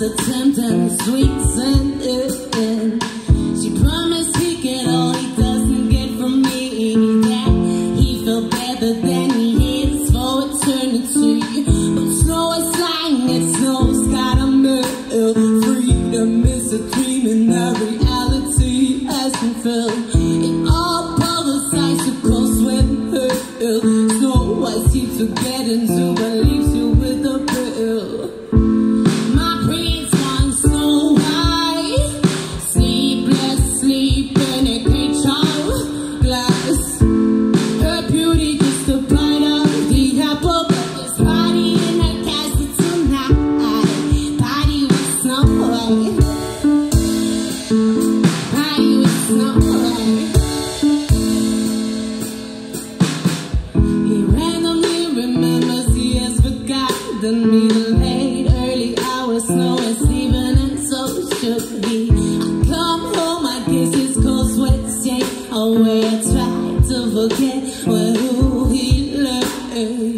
The a tempting sweet and in. She promised he get all he doesn't get from me. That he felt better than he is for eternity. But snow is lying and snow's got a mill. Freedom is a dream and a reality as we feel. It all publicized, of course, when her ill. Snow I seems to get into beliefs. in middle late, early hours, snow and Steven, and so should be. I come home, my kisses cold sweats, yeah. Oh, where I try to forget where who he loved.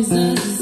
Jesus.